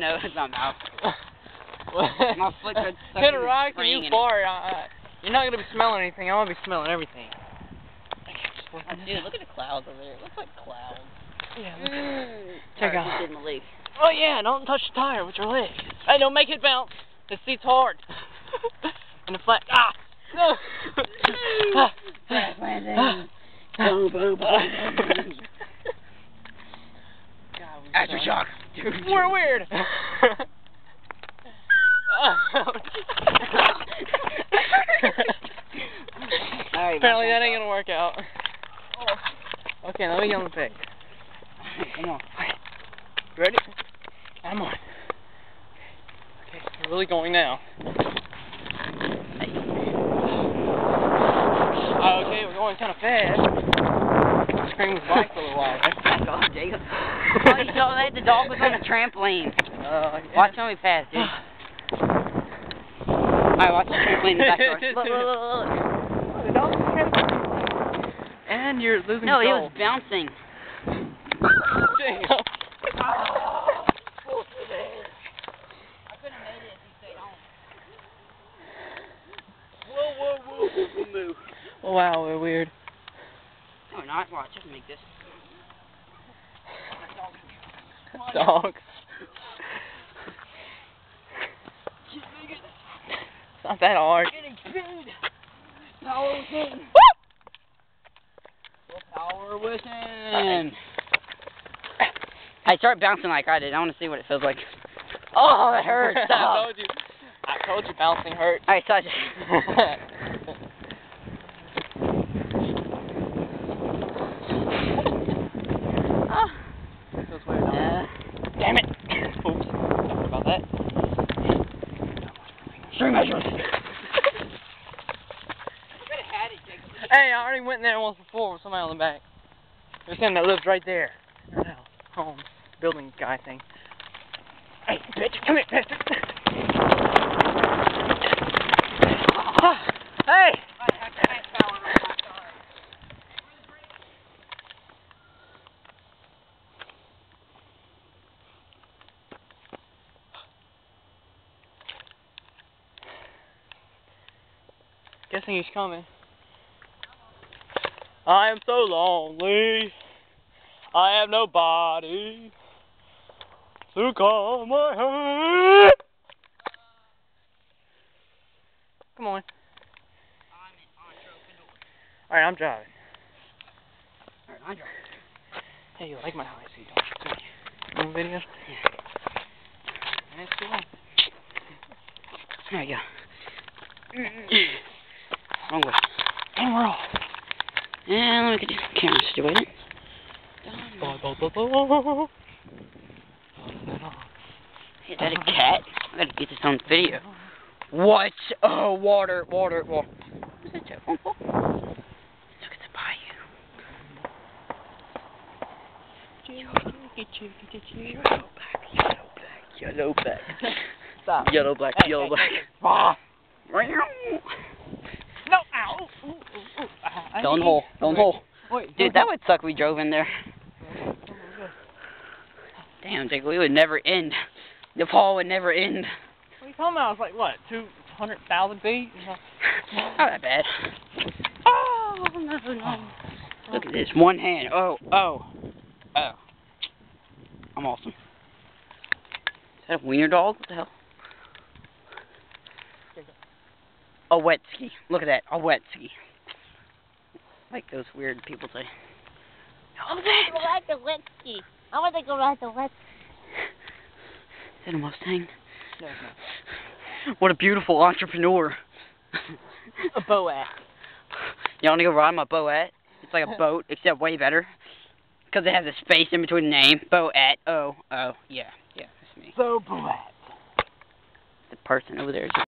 no, it's not mouse. My foot got stuck Hit in a rock and you fart. Uh, you're not gonna be smelling anything. I'm gonna be smelling everything. Oh, dude, look at the clouds over there. It looks like clouds. Yeah. Mm. Check out- in the leak. Oh yeah, don't touch the tire with your leg. Hey, don't make it bounce. The seat's hard. and the flat. Ah. No. Crash landing. Boom, boom, boom, boom. Aftershock. Dude, We're weird. Alright, Apparently that ain't gonna work out. Okay, let me get on the pig. Come on. Ready? I'm on. Okay, we're really going now. Oh, okay, we're going kind of fast. Scream was bike for a little while. Right? God, Jacob. Oh, you saw that? The dog was on the trampoline. Uh, yeah. Watch how he fast, dude. Alright, watch the trampoline in the back door. Look, look, look, look. The dog's trampoline. And you're losing No, he control. was bouncing. Jacob. Whoa, whoa, whoa. Move. Oh, wow, we're weird. No, not. Watch. Just make this. Dogs. It's not that hard. Power within. Power within. I start bouncing like I did. I want to see what it feels like. Oh, it hurts. I told you. Oh. I told you bouncing hurt. Alright, touch. oh. Feels weird, don't it? Uh, Damn it! Oops. Sorry about that. string measures. Hey, I already went in there once before with somebody on the back. There's him that lives right there. Our house. Home. Building guy thing. Hey, bitch, come here, bitch. hey! Guessing he's coming. I am so lonely. I have nobody to call my hand. Come on. Alright, I'm driving. Alright, I'm driving. Hey, you like my high seat, don't you? You video? Yeah. That's cool. There you go. Wrong way. And we're off. And let me get the camera situated. Is that a cat? I gotta get this on video. What? Oh, water, water, water. Is that a phone call? Look at the bayou. Yellow back, yellow back, yellow back. Stop. Yellow black, yellow black. hey, Ah. Meow. No, ow. Oh, ooh, ooh, ooh. I- I Don't need- hole, don't hole. Wait, Dude, that would suck we drove in there. Damn, Jake, we would never end. The fall would never end. What are you talking about? It's like, what, 200,000 feet? Not that bad. Oh, no, no. Look at this. One hand. Oh, oh, oh. I'm awesome. Is that a wiener dog? What the hell? A wet ski. Look at that. A wet ski. Like those weird people say. I want to go ride the wet ski. I want to go ride the wet Is that a Mustang? No, it's What a beautiful entrepreneur. A boat. You want to go ride my boat? It's like a boat, except way better. Because it has a space in between the name. Boat. Oh, oh, yeah, yeah, that's me. So boat. The person over there is